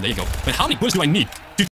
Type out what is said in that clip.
There you go. But how many bullets do I need?